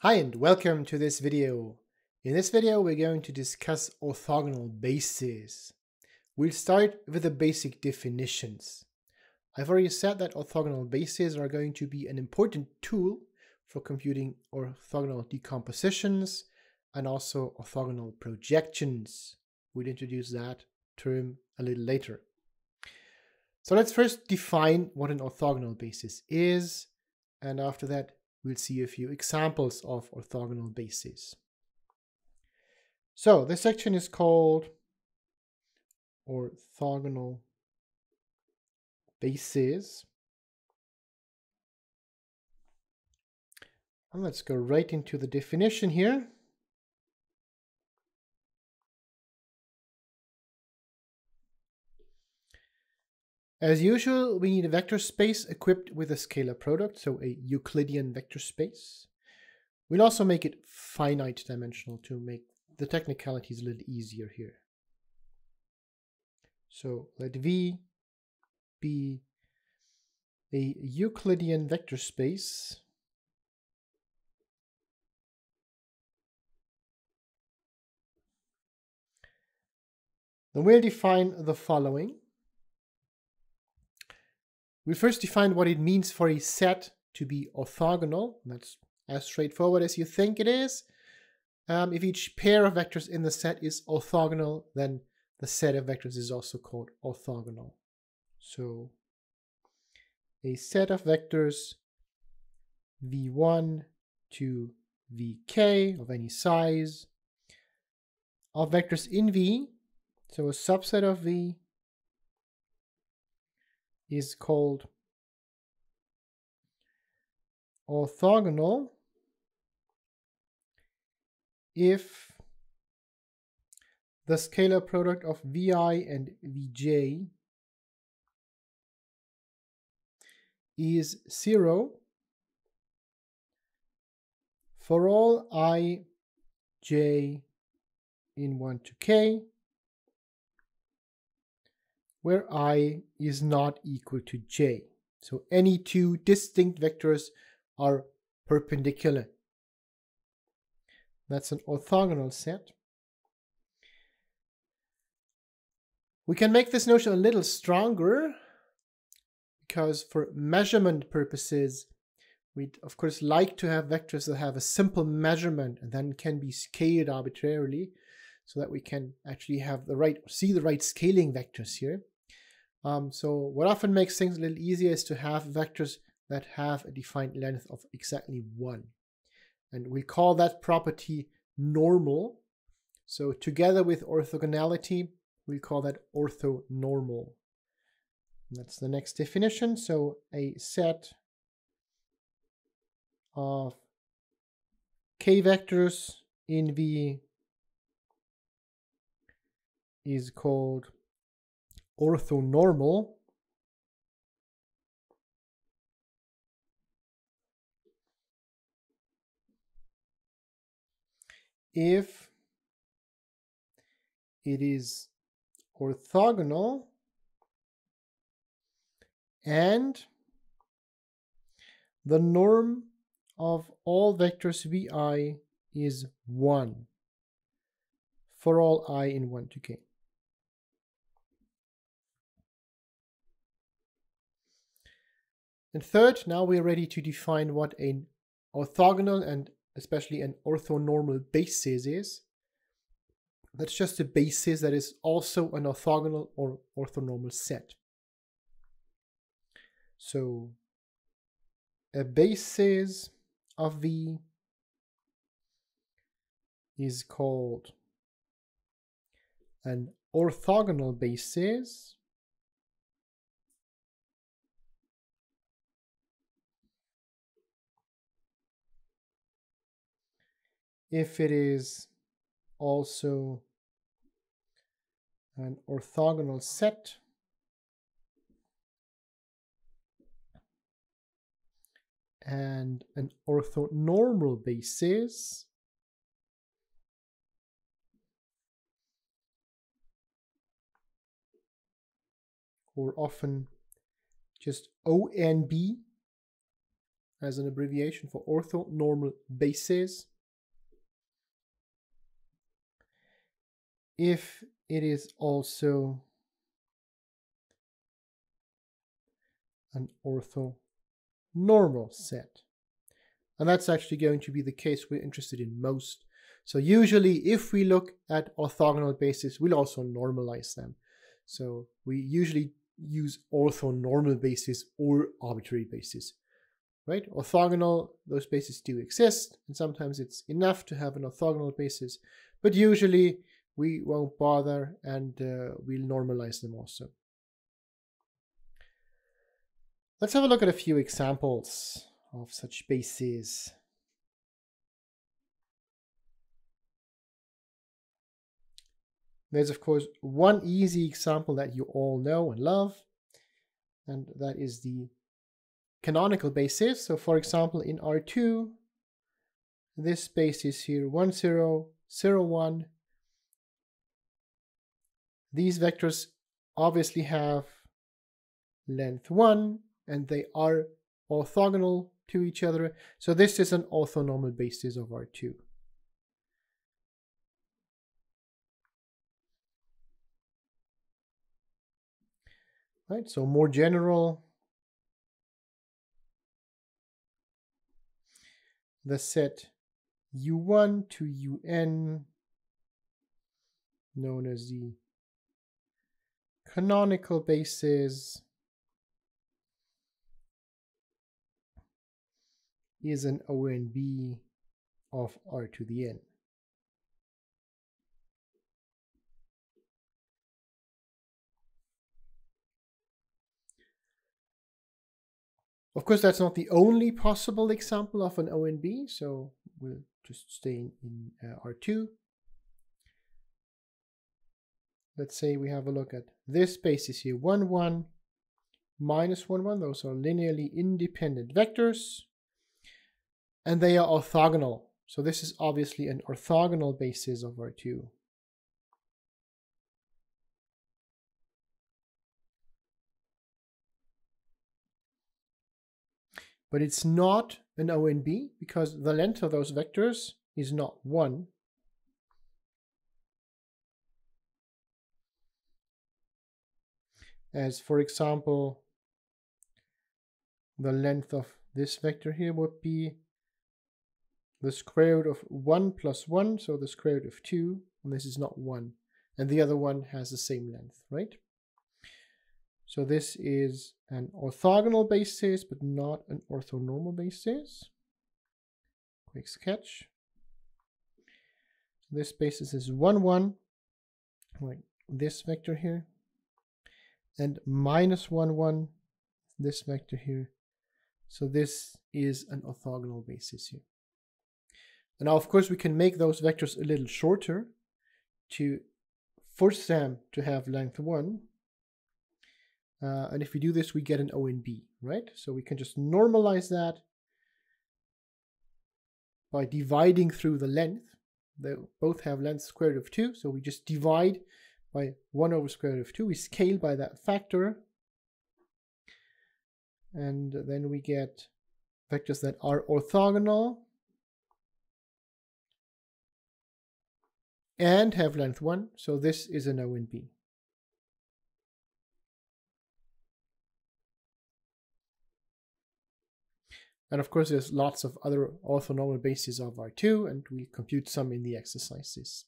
Hi and welcome to this video. In this video we're going to discuss orthogonal bases. We'll start with the basic definitions. I've already said that orthogonal bases are going to be an important tool for computing orthogonal decompositions and also orthogonal projections. We'll introduce that term a little later. So let's first define what an orthogonal basis is and after that we'll see a few examples of orthogonal bases. So this section is called orthogonal bases. And let's go right into the definition here. As usual, we need a vector space equipped with a scalar product, so a Euclidean vector space. We'll also make it finite dimensional to make the technicalities a little easier here. So let V be a Euclidean vector space Then we'll define the following. We first define what it means for a set to be orthogonal. That's as straightforward as you think it is. Um, if each pair of vectors in the set is orthogonal, then the set of vectors is also called orthogonal. So a set of vectors v1 to vk of any size of vectors in V, so a subset of V is called orthogonal if the scalar product of vi and vj is 0 for all i j in 1 to k where i is not equal to j. So any two distinct vectors are perpendicular. That's an orthogonal set. We can make this notion a little stronger because for measurement purposes, we'd of course like to have vectors that have a simple measurement and then can be scaled arbitrarily so that we can actually have the right, see the right scaling vectors here. Um, so what often makes things a little easier is to have vectors that have a defined length of exactly 1. And we call that property normal. So together with orthogonality, we call that orthonormal. That's the next definition. So a set of k vectors in V is called orthonormal if it is orthogonal and the norm of all vectors vi is 1 for all i in 1 to k. And third, now we're ready to define what an orthogonal and especially an orthonormal basis is. That's just a basis that is also an orthogonal or orthonormal set. So a basis of V is called an orthogonal basis if it is also an orthogonal set and an orthonormal basis or often just ONB as an abbreviation for orthonormal bases. If it is also an orthonormal set. And that's actually going to be the case we're interested in most. So usually if we look at orthogonal bases, we'll also normalize them. So we usually use orthonormal bases or arbitrary bases, right? Orthogonal, those bases do exist, and sometimes it's enough to have an orthogonal basis, but usually we won't bother and uh, we'll normalize them also. Let's have a look at a few examples of such bases. There's of course one easy example that you all know and love, and that is the canonical basis. So for example, in R2, this basis here, 1, 0, 0, 1. These vectors obviously have length 1 and they are orthogonal to each other. So this is an orthonormal basis of R2. Right, so more general, the set u1 to un, known as the canonical basis, is an ONB of R to the N. Of course, that's not the only possible example of an ONB, so we'll just stay in, uh, R2. Let's say we have a look at this basis here, 1, 1, minus 1, 1. Those are linearly independent vectors and they are orthogonal. So this is obviously an orthogonal basis of R2. But it's not an ONB because the length of those vectors is not 1. As for example, the length of this vector here would be the square root of 1 plus 1, so the square root of 2, and this is not 1. And the other one has the same length, right? So this is an orthogonal basis, but not an orthonormal basis. Quick sketch. This basis is 1, 1, like this vector here, and minus 1, 1, this vector here. So this is an orthogonal basis here. And now, of course, we can make those vectors a little shorter to force them to have length 1. Uh, and if we do this, we get an ONB right? So we can just normalize that by dividing through the length. They both have length square root of 2, so we just divide by 1 over square root of 2. We scale by that factor. And then we get vectors that are orthogonal and have length 1, so this is an ONB. And of course, there's lots of other orthonormal bases of R2, and we'll compute some in the exercises.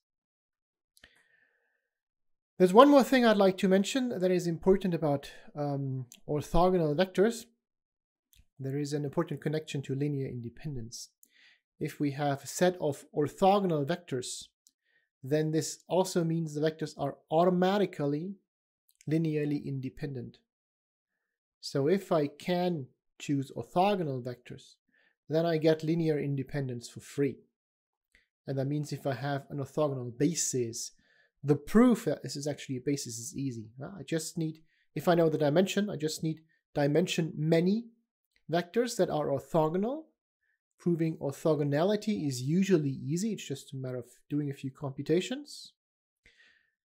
There's one more thing I'd like to mention that is important about um, orthogonal vectors. There is an important connection to linear independence. If we have a set of orthogonal vectors then this also means the vectors are automatically linearly independent. So if I can choose orthogonal vectors, then I get linear independence for free. And that means if I have an orthogonal basis, the proof that this is actually a basis is easy. I just need, if I know the dimension, I just need dimension many vectors that are orthogonal Proving orthogonality is usually easy. It's just a matter of doing a few computations.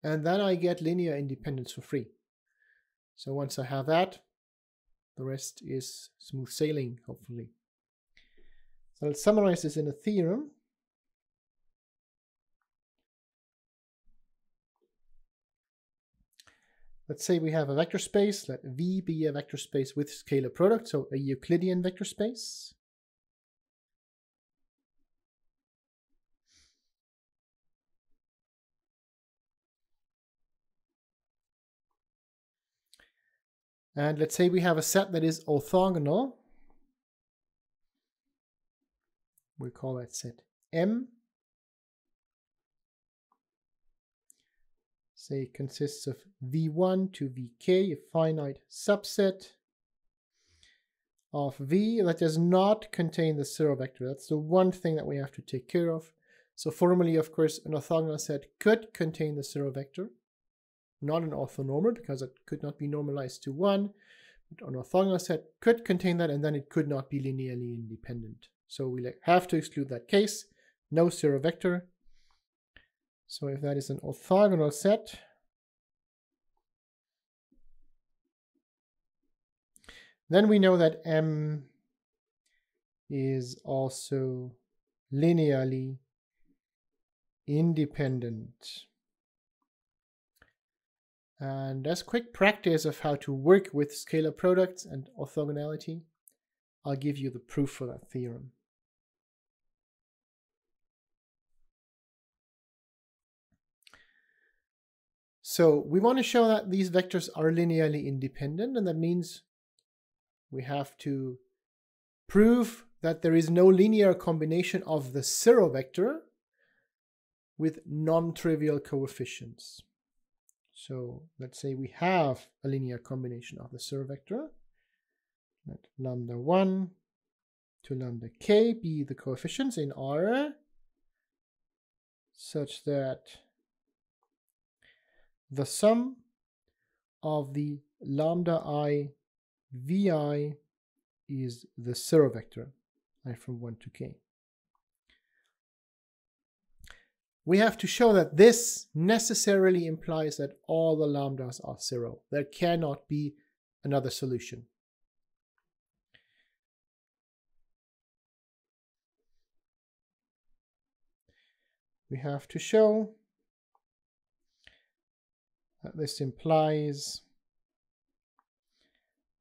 And then I get linear independence for free. So once I have that, the rest is smooth sailing, hopefully. So let's summarize this in a theorem. Let's say we have a vector space, let V be a vector space with scalar product, so a Euclidean vector space. And let's say we have a set that is orthogonal. We call that set M. say consists of v1 to vk, a finite subset of v that does not contain the zero vector. That's the one thing that we have to take care of. So formally, of course, an orthogonal set could contain the zero vector, not an orthonormal because it could not be normalized to 1. But an orthogonal set could contain that and then it could not be linearly independent. So we have to exclude that case. No zero vector, so if that is an orthogonal set, then we know that M is also linearly independent. And as quick practice of how to work with scalar products and orthogonality, I'll give you the proof for that theorem. So we want to show that these vectors are linearly independent, and that means we have to prove that there is no linear combination of the zero vector with non-trivial coefficients. So let's say we have a linear combination of the zero vector. Let lambda 1 to lambda k be the coefficients in R such that the sum of the lambda i vi is the zero vector i from 1 to k. We have to show that this necessarily implies that all the lambdas are zero. There cannot be another solution. We have to show this implies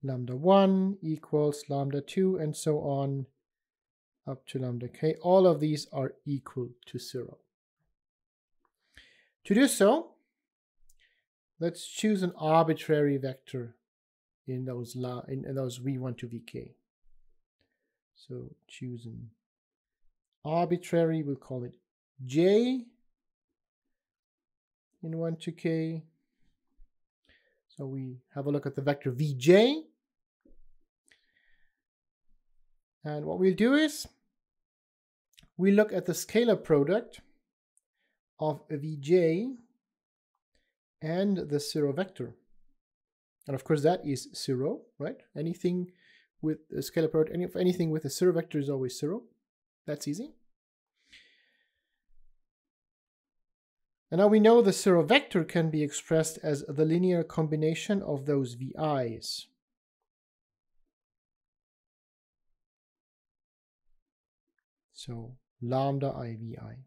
lambda 1 equals lambda 2 and so on up to lambda k. All of these are equal to 0. To do so, let's choose an arbitrary vector in those la in, in those v1 to vk. So choose an arbitrary, we'll call it j in 1 to k so we have a look at the vector vj. And what we'll do is we look at the scalar product of vj and the zero vector. And of course that is zero, right? Anything with a scalar product, any, anything with a zero vector is always zero. That's easy. And now we know the zero vector can be expressed as the linear combination of those VI's. So lambda IVI.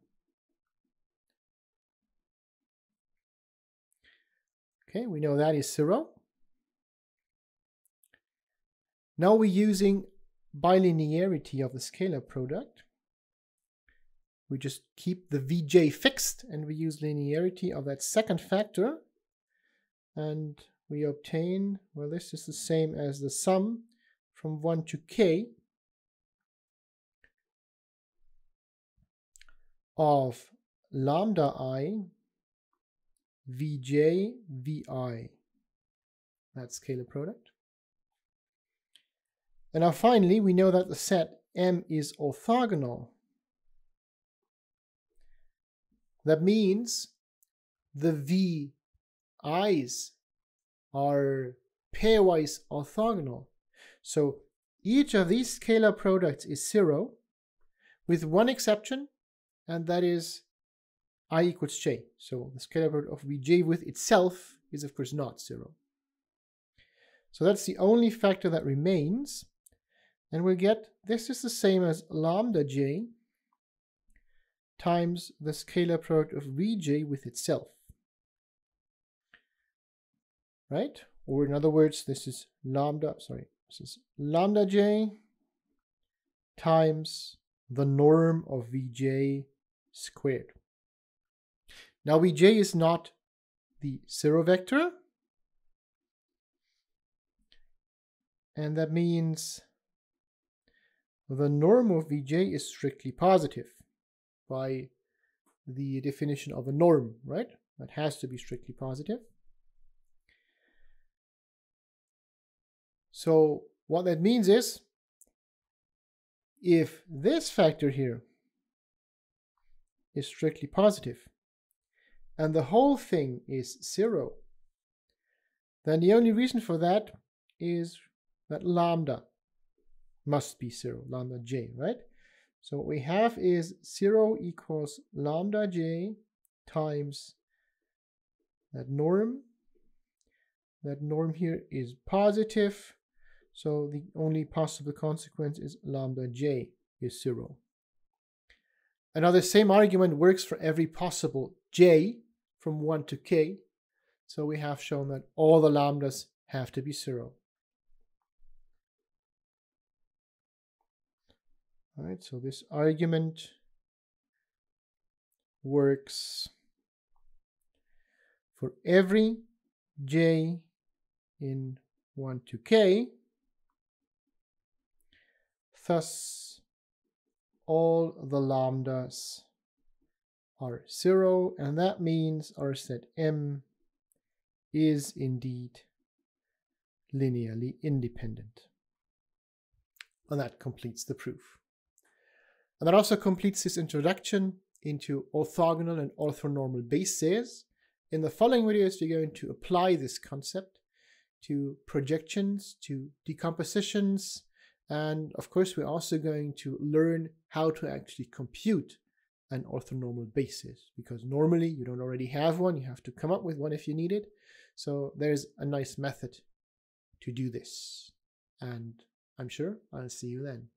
Okay, we know that is zero. Now we're using bilinearity of the scalar product we just keep the Vj fixed and we use linearity of that second factor. And we obtain, well this is the same as the sum from 1 to k of lambda i vj vi that scalar product. And now finally we know that the set m is orthogonal that means the VI's are pairwise orthogonal. So each of these scalar products is zero with one exception, and that is i equals j. So the scalar product of vj with itself is of course not zero. So that's the only factor that remains. And we'll get this is the same as lambda j times the scalar product of vj with itself. Right? Or in other words, this is lambda, sorry, this is lambda j times the norm of Vj squared. Now Vj is not the zero vector, and that means the norm of Vj is strictly positive by the definition of a norm, right? That has to be strictly positive. So what that means is if this factor here is strictly positive and the whole thing is zero, then the only reason for that is that lambda must be zero, lambda j, right? So what we have is zero equals lambda j times that norm. That norm here is positive so the only possible consequence is lambda j is zero. And now the same argument works for every possible j from 1 to k. So we have shown that all the lambdas have to be zero. All right, so this argument works for every j in 1 to k Thus, all the lambdas are zero, and that means our set M is indeed linearly independent. And that completes the proof. And that also completes this introduction into orthogonal and orthonormal bases. In the following videos, we're going to apply this concept to projections, to decompositions, and of course, we're also going to learn how to actually compute an orthonormal basis because normally you don't already have one. You have to come up with one if you need it. So there's a nice method to do this. And I'm sure I'll see you then.